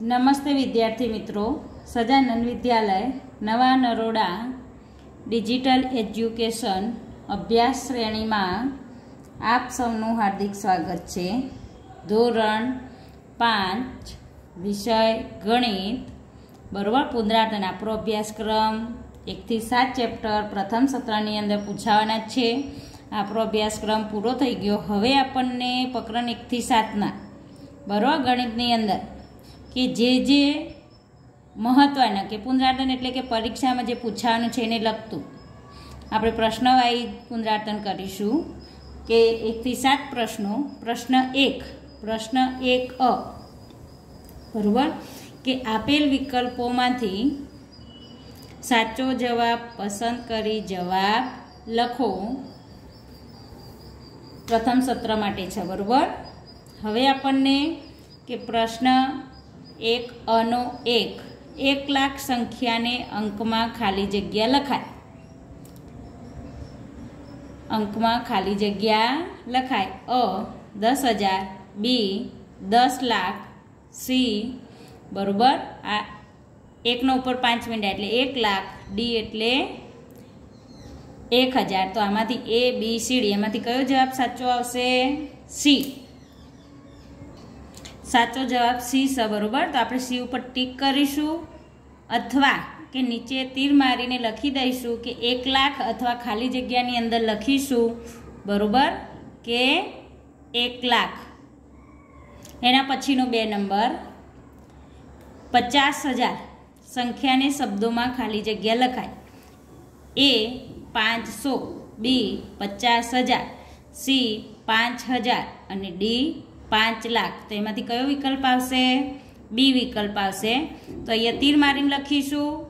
નમસ્તે વિદ્યાર્થી મિત્રો. સજાનંદ વિદ્યાલય, નવા નરોડા ડિજિટલ એજ્યુકેશન અભ્યાસ શ્રેણીમાં આપ સૌનું હાર્દિક સ્વાગત છે. ધોરણ પાંચ, વિષય ગણિત બરોબર પુનરાવર્તન આપણો અભ્યાસક્રમ. એકથી સાત ચેપ્ટર, પ્રથમ સત્રની અંદર પૂછાવાના છે. આપણો અભ્યાસક્રમ પૂરો થઈ ગયો. હવે આપણને પ્રકરણ એકથી સાતના. બરોબર ગણિતની અંદર કે જે જે મહત્ત્વના કે પુનરાવર્તન એટલે કે પરીક્ષામાં જે પૂછવાનું છે એને લગતું આપણે પ્રશ્નવાહી પુનરાવર્તન કરીશું કે એકથી સાત પ્રશ્નો, પ્રશ્ન એક પ્રશ્ન એક અ. બરાબર? કે આપેલ વિકલ્પોમાંથી સાચો જવાબ, પસંદ કરી જવાબ લખો. પ્રથમ સત્ર માટે છે, બરાબર? હવે આપણને કે પ્રશ્ન એક અનો એક. એક લાખ સંખ્યાને અંકમાં ખાલી જગ્યા લખાય. અંકમાં ખાલી જગ્યા લખાય. અ દસ હજાર, બી દસ લાખ, સી બરાબર? આ એકનો ઉપર પાંચ મિનિટ એટલે એક લાખ, ડી એટલે એક હજાર. તો આમાંથી એ, બી, સી, ડી. એમાંથી કયો જવાબ સાચો આવશે? સી. સાચો જવાબ સી છે, બરોબર? તો આપણે સી ઉપર ટીક કરીશું. અથવા કે નીચે તીર મારીને લખી દઈશું કે એક લાખ અથવા ખાલી જગ્યાની અંદર લખીશું, બરોબર? કે એક લાખ. એના પછીનો બે નંબર. પચાસ હજાર સંખ્યાને શબ્દોમાં ખાલી જગ્યા લખાય. એ પાંચસો, બી પચાસ હજાર, સી પાંચ હજાર અને ડી પાંચ લાખ. તો એમાંથી કયો વિકલ્પ આવશે? બી વિકલ્પ આવશે. તો અહીંયા તીર મારીને લખીશું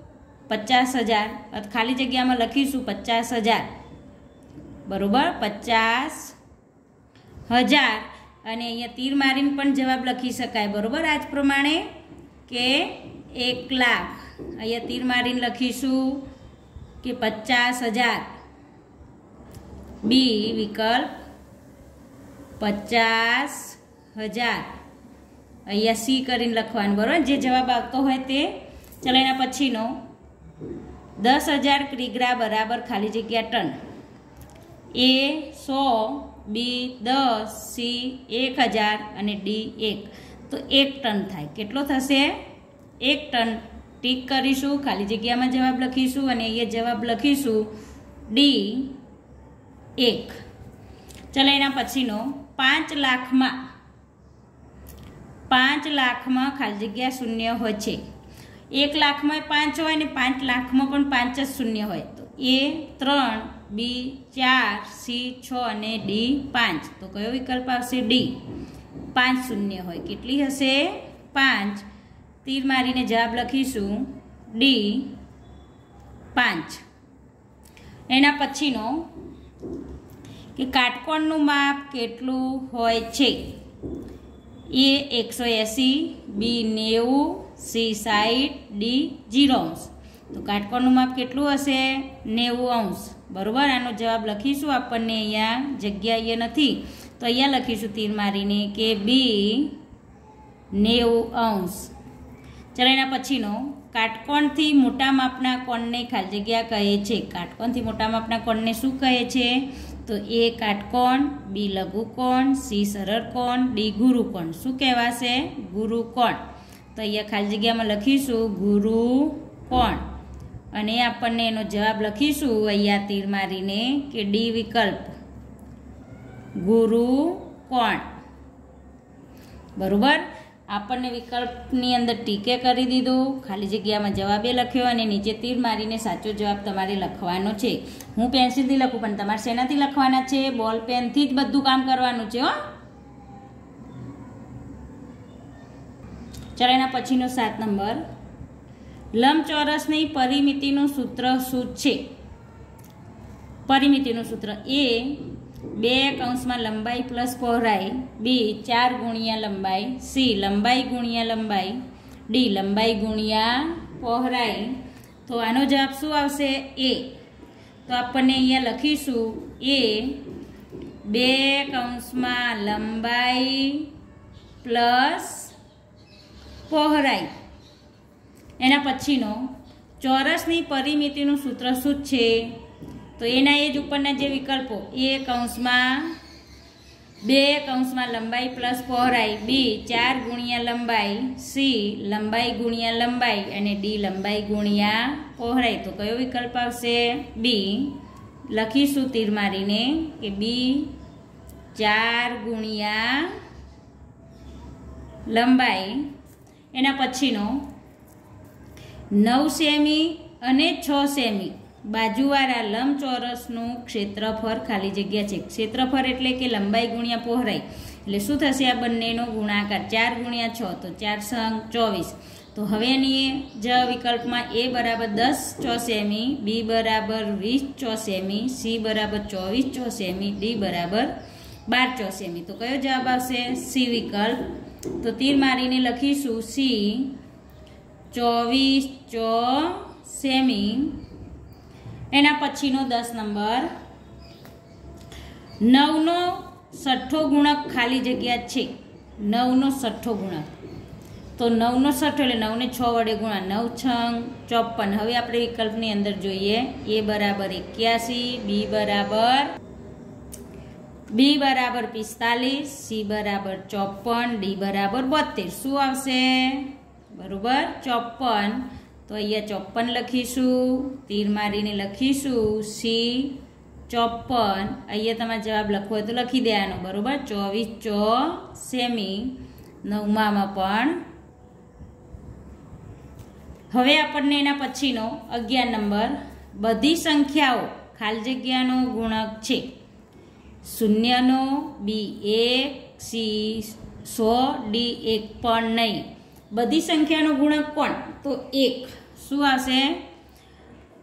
પચાસ હજાર. ખાલી જગ્યામાં લખીશું પચાસ હજાર. બરોબર? પચાસ હજાર. અને અહીંયા તીર મારીને પણ જવાબ લખી શકાય. બરોબર? આજ પ્રમાણે કે એક લાખ. અહીંયા તીર મારીને લખીશું કે પચાસ હજાર. બી વિકલ્પ પચાસ હજાર. અહીંયા સી કરીને લખવાનું, બરાબર? જે જવાબ આવતો હોય તે. ચાલો, એના પછીનો. દસ હજાર ક્રિગ્રા બરાબર ખાલી જગ્યા ટન. એ સો, બી દસ, સી એક હજાર અને ડી એક. તો એક ટન થાય. કેટલો થશે? એક ટન. ટીક કરીશું, ખાલી જગ્યામાં જવાબ લખીશું અને અહીંયા જવાબ લખીશું. ડી એક. ચાલો, એના પછીનો. પાંચ લાખમાં પાંચ લાખમાં ખાલી જગ્યા શૂન્ય હોય છે. એક લાખમાં પાંચ હોય ને પાંચ લાખમાં પણ પાંચ જ શૂન્ય હોય. તો એ ત્રણ, બી ચાર, સી છ અને ડી પાંચ. તો કયો વિકલ્પ આવશે? ડી. પાંચ શૂન્ય હોય. કેટલી હશે? પાંચ. તીર મારીને જવાબ લખીશું. ડી. પાંચ. એના પછીનો કે કાટકોણનું માપ કેટલું હોય છે? એ એકસો એંસી, બી નેવું, સી સાઠ ડી જીરો અંશ. તો કાટકોણનું માપ કેટલું હશે? નેવું અંશ. બરાબર? આનો જવાબ લખીશું આપણને અહીંયા. જગ્યા અહીંયા નથી. તો અહીંયા લખીશું તીર મારીને કે બી નેવું અંશ. ચાલો એના પછીનો. કાટકોણથી મોટા માપના કોણને ખાલી જગ્યા કહે છે. કાટકોણથી મોટા માપના કોણને શું કહે છે? તો એ કાટકોણ બી લઘુકોણ સી સરળ કોણ? ડી ગુરુકોણ શું કહેવાશે? ગુરુકોણ તો અહીંયા ખાલી જગ્યામાં લખીશું, ગુરુ કોણ? અને આપણને એનો જવાબ લખીશું અહીંયા તીર મારીને કે ડી વિકલ્પ. ગુરુ કોણ? બરોબર? આપણને વિકલ્પની અંદર ટીકે કરી દીધું. ખાલી જગ્યામાં જવાબે લખ્યો અને નીચે તીર મારીને સાચો જવાબ તમારે લખવાનો છે. હું પેન્સિલથી લખું, પણ તમારે શેનાથી લખવાના છે? બોલ પેનથી જ બધું કામ કરવાનું છે, હો. ચાલો, એના પછીનો સાત નંબર. લંબચોરસની પરિમિતિનું સૂત્ર શું છે? પરિમિતિનું સૂત્ર એ બે કૌંસમાં લંબાઈ પ્લસ પહોળાઈ, બી ચાર ગુણ્યા લંબાઈ, સી લંબાઈ ગુણ્યા લંબાઈ, ડી લંબાઈ ગુણ્યા પહોળાઈ. તો આનો જવાબ શું આવશે? એ. તો આપણને અહીંયા લખીશું એ બે કૌંસમાં લંબાઈ પ્લસ પહોળાઈ. એના પછીનો ચોરસની પરિમિતિનું સૂત્ર શું છે? તો એના એ જ ઉપરના જે વિકલ્પો, એ કૌંસમાં બે કૌંસમાં લંબાઈ પ્લસ પહોળાઈ, બી, ચાર ગુણ્યા લંબાઈ, સી, લંબાઈ ગુણ્યા લંબાઈ અને ડી, લંબાઈ ગુણ્યા પહોળાઈ. તો કયો વિકલ્પ આવશે? બી. લખીશું તીર મારીને કે બી ચાર ગુણ્યા લંબાઈ. એના પછીનો નવ સેમી અને છ સેમી. બાજુવાળા લંબચોરસનું ક્ષેત્રફળ ખાલી જગ્યા છે. ક્ષેત્રફળ એટલે કે લંબાઈ ગુણ્યા પહોળાઈ. એટલે શું થશે આ બંનેનો ગુણાકાર? ચાર ગુણ્યા છ, તો ચાર સંગ ચોવીસ. તો હવે એની જ વિકલ્પમાં એ બરાબર દસ ચો સેમી બી બરાબર વીસ ચો સેમી સી બરાબર ચોવીસ ચોસેમી, ડી બરાબર બાર ચો સેમી તો કયો જવાબ આવશે? સી વિકલ્પ. તો તીર મારીને લખીશું. સી ચોવીસ ચો સેમી એના પછીનો દસ નંબર. નવનો છઠ્ઠો ગુણક ખાલી જગ્યા છે. નવનો છઠ્ઠો ગુણક. તો નવનો છઠ્ઠો એટલે નવને છ વડે ગુણા નવ છંગ ચોપન. હવે આપણે વિકલ્પની અંદર જોઈએ. એ બરાબર એક્યાસી, બી બરાબર બી બરાબર પિસ્તાલીસ, સી બરાબર ચોપન, ડી બરાબર બોતેર શું આવશે? બરાબર, ચોપન. તો અહીંયા ચોપન લખીશું, તીર મારીને લખીશું, સી ચોપન અહીંયા તમારે જવાબ લખવો હોય તો લખી દેવાનો, બરાબર? ચોવીસ, ચો, સેમી નવમામાં પણ. હવે આપણને એના પછીનો અગિયાર નંબર, બધી સંખ્યાઓ ખાલી જગ્યાનો ગુણક છે. શૂન્યનો, બી એક, સી, સો, ડી એક પણ નહીં. બધી સંખ્યાનો ગુણક કોણ? તો એક. શું આવશે?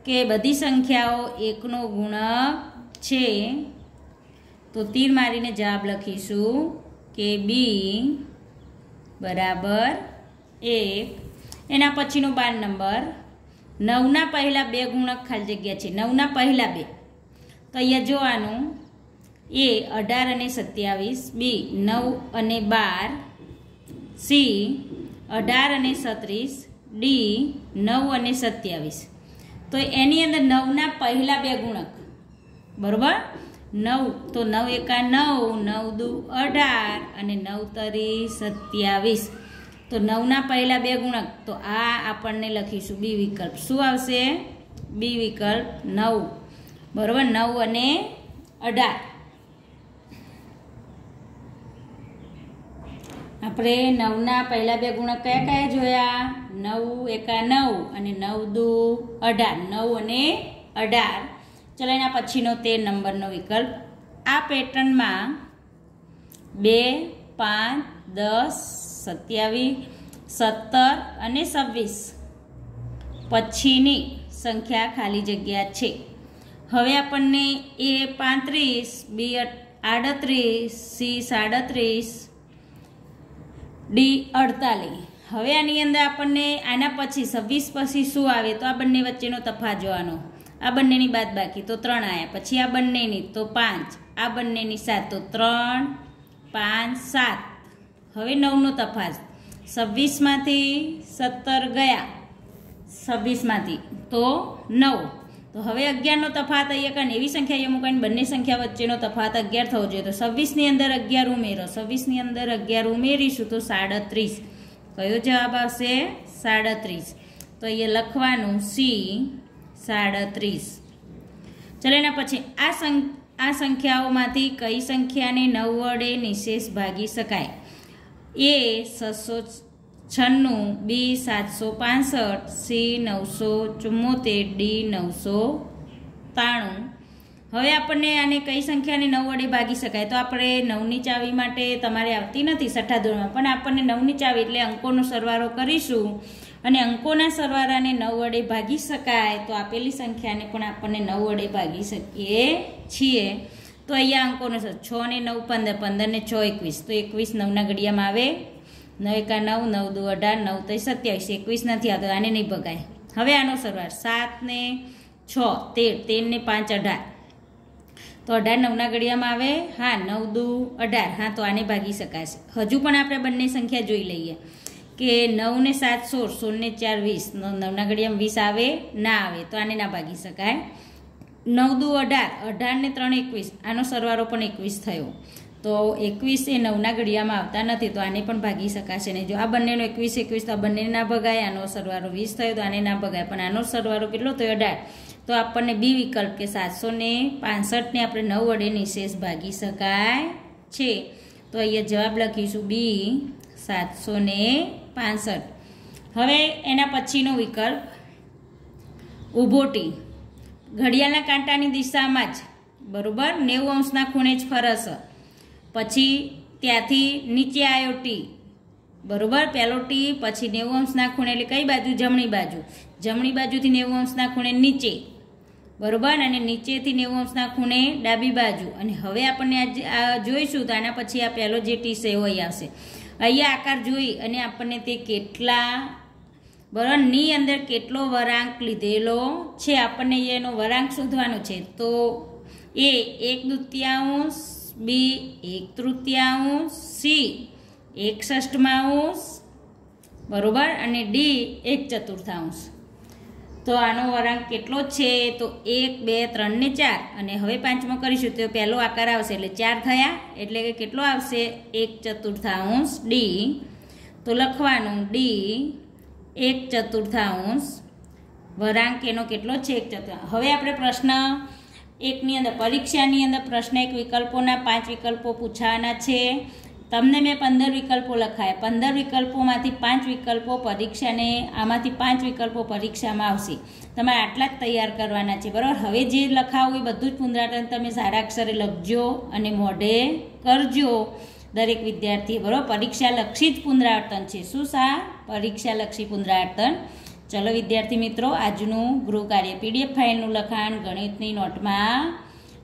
કે બધી સંખ્યાઓ એકનો ગુણક છે. તો તીર મારીને જવાબ લખીશું કે બી બરાબર એક. એના પછીનો બાર નંબર. નવના પહેલાં બે ગુણક ખાલી જગ્યા છે. નવના પહેલાં બે. તો અહીંયા જોવાનું. એ અઢાર અને સત્યાવીસ, બી નવ અને બાર, સી અઢાર અને સત્રીસ ડી નવ અને સત્યાવીસ. તો એની અંદર નવના પહેલા બે ગુણક. બરાબર? નવ, તો નવ એકા નવ નવ દુ અઢાર અને નવ તરી સત્યાવીસ. તો નવના પહેલા બે ગુણક. તો આ આપણને લખીશું. બી વિકલ્પ. શું આવશે? બી વિકલ્પ નવ. બરાબર? નવ અને અઢાર. આપણે નવના પહેલા બે ગુણક કયા કયા જોયા? નવ, એકા નવ અને નવ દુ અઢાર. નવ અને અઢાર. ચલો એના પછીનો તેર નંબરનો વિકલ્પ. આ પેટર્નમાં બે, પાંચ, દસ, સત્યાવીસ, સત્તર અને છવ્વીસ. પછીની સંખ્યા ખાલી જગ્યા છે. હવે આપણને એ પાંત્રીસ, બી આડત્રીસ, સી સાડત્રીસ ડી અડતાલીસ હવે આની અંદર આપણને આના પછી છવ્વીસ પછી શું આવે? તો આ બંને વચ્ચેનો તફાત જોવાનો. આ બંનેની બાદ બાકી તો ત્રણ આવ્યા પછી આ બંનેની તો પાંચ. આ બંનેની સાત તો ત્રણ, પાંચ, સાત. હવે નવનો તફાત. છવ્વીસમાંથી સત્તર ગયા. છવ્વીસમાંથી તો નવ. તો હવે અગિયારનો તફાત અહીંયા કારણ એવી સંખ્યા અહીંયા મૂકવાની બંને સંખ્યા વચ્ચેનો તફાત અગિયાર થવો જોઈએ. તો છવ્વીસની અંદર અગિયાર ઉમેરો. છવ્વીસની અંદર અગિયાર ઉમેરીશું તો સાડત્રીસ. કયો જવાબ આવશે? સાડત્રીસ. તો અહીંયા લખવાનું સી, સાડત્રીસ. ચલો એના પછી આ સં આ સંખ્યાઓમાંથી કઈ સંખ્યાને નવ વડે નિશેષ ભાગી શકાય? એ, છસો છન્નું, બી સાતસો પાસઠ, સી નવસો ચુમ્મોતેર, ડી નવસો ત્રાણું. હવે આપણને આને કઈ સંખ્યાને નવ વડે ભાગી શકાય? તો આપણે નવની ચાવી માટે તમારે આવતી નથી છઠ્ઠા ધોરણમાં, પણ આપણને નવની ચાવી એટલે અંકોનો સરવાળો કરીશું. અને અંકોના સરવાળાને નવ વડે ભાગી શકાય, તો આપેલી સંખ્યાને પણ આપણને નવ વડે ભાગી શકીએ છીએ. તો અહીંયા અંકોનો છ ને નવ પંદર પંદર ને છ એકવીસ. તો એકવીસ નવના ઘડિયામાં આવે નવ એકા નવ નવ દુ અઢાર, નવ તો સત્યાવીસ એકવીસ નથી આવતો આને નહીં ભગાય. હવે આનો સરવાળ સાત ને છ, તેર તેર ને પાંચ, અઢાર. તો અઢાર નવના ઘડિયામાં આવે, હા, નવ દુ અઢાર. હા, તો આને ભાગી શકાશે. હજુ પણ આપણે બંને સંખ્યા જોઈ લઈએ કે નવ ને સાત સોળ સોળ ને ચાર વીસ. નવના ઘડિયામાં વીસ આવે, ના આવે, તો આને ના ભાગી શકાય. નવ દુ અઢાર અઢાર ને ત્રણ એકવીસ. આનો સરવાળો પણ એકવીસ થયો. તો એકવીસ એ નવના ઘડિયામાં આવતા નથી, તો આને પણ ભાગી શકાશે નહીં. જો આ બંનેનો એકવીસ એકવીસ, તો આ બંને ના ભગાય, આનો સરવાળો વીસ થયો તો આને ના ભગાય. પણ આનો સરવાળો કેટલો થયો? અઢાર. તો આપણને બી વિકલ્પ કે સાતસો ને પાસઠને આપણે નવ વડે નિશેષ ભાગી શકાય છે. તો અહીંયા જવાબ લખીશું બી સાતસો ને પાસઠ. હવે એના પછીનો વિકલ્પ, ઉભોટી. ઘડિયાળના કાંટાની દિશામાં જ, બરોબર? નેવું અંશના ખૂણે જ ફરસ. પછી ત્યાંથી નીચે આવ્યો ટી બરોબર? પહેલો ટી પછી નેવું અંશના ખૂણે એટલે કઈ બાજુ? જમણી બાજુ. જમણી બાજુથી નેવું અંશના ખૂણે નીચે. બરોબર? અને નીચેથી નેવું અંશના ખૂણે ડાબી બાજુ. અને હવે આપણને આ જોઈશું તો આના પછી આ પહેલો જે ટી છે એવો આવશે. અહીંયા આકાર જોઈ અને આપણને તે કેટલા બરાબર? ની અંદર કેટલો વરાંક લીધેલો છે? આપણને એનો વરાંક શોધવાનો છે. તો એ એક દૃત્યાંશ બી એક તૃતીયાંશ સી એક ષષ્ઠમાંશ બરોબર? અને ડી, એક ચતુર્થાંશ તો આનો વળાંક કેટલો છે? તો એક, બે, ત્રણ ને ચાર. અને હવે પાંચમો કરીશું, તો પહેલો આકાર આવશે, એટલે ચાર થયા. એટલે કે કેટલો આવશે? એક ચતુર્થાંશ ડી. તો લખવાનું, ડી, એક ચતુર્થાંશ વળાંક એનો કેટલો છે? એક ચતુર્થાંશ હવે આપણે પ્રશ્ન એકની અંદર પરીક્ષાની અંદર પ્રશ્ન એક વિકલ્પોના પાંચ વિકલ્પો પૂછાવાના છે. તમને મેં પંદર વિકલ્પો લખાયા. પંદર વિકલ્પોમાંથી પાંચ વિકલ્પો પરીક્ષાને, આમાંથી પાંચ વિકલ્પો પરીક્ષામાં આવશે. તમારે આટલા જ તૈયાર કરવાના છે. બરાબર? હવે જે લખાવું એ બધું જ પુનરાવર્તન તમે સારા અક્ષરે લખજો અને મોઢે કરજો દરેક વિદ્યાર્થી બરાબર? પરીક્ષા લક્ષી જ પુનરાવર્તન છે. શું સા? પરીક્ષા લક્ષી પુનરાવર્તન ચલો વિદ્યાર્થી મિત્રો આજનું ગૃહ કાર્ય પીડીએફ ફાઇલનું લખાણ ગણિતની નોટમાં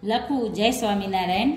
લખવું. જય સ્વામિનારાયણ.